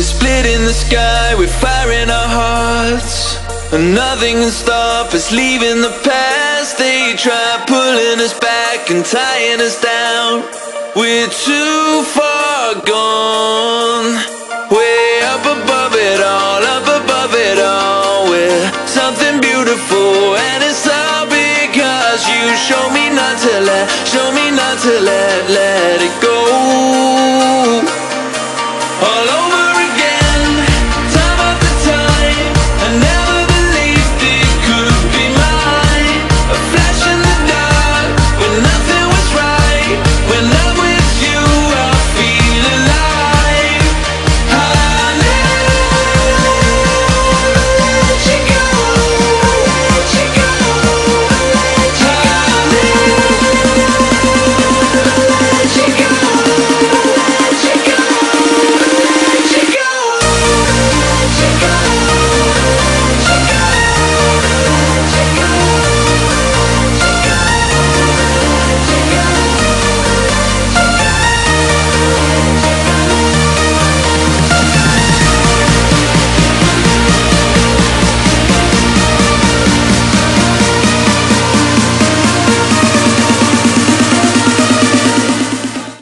We're split in the sky with fire in our hearts. And nothing can stop us leaving the past. They try pulling us back and tying us down. We're too far gone.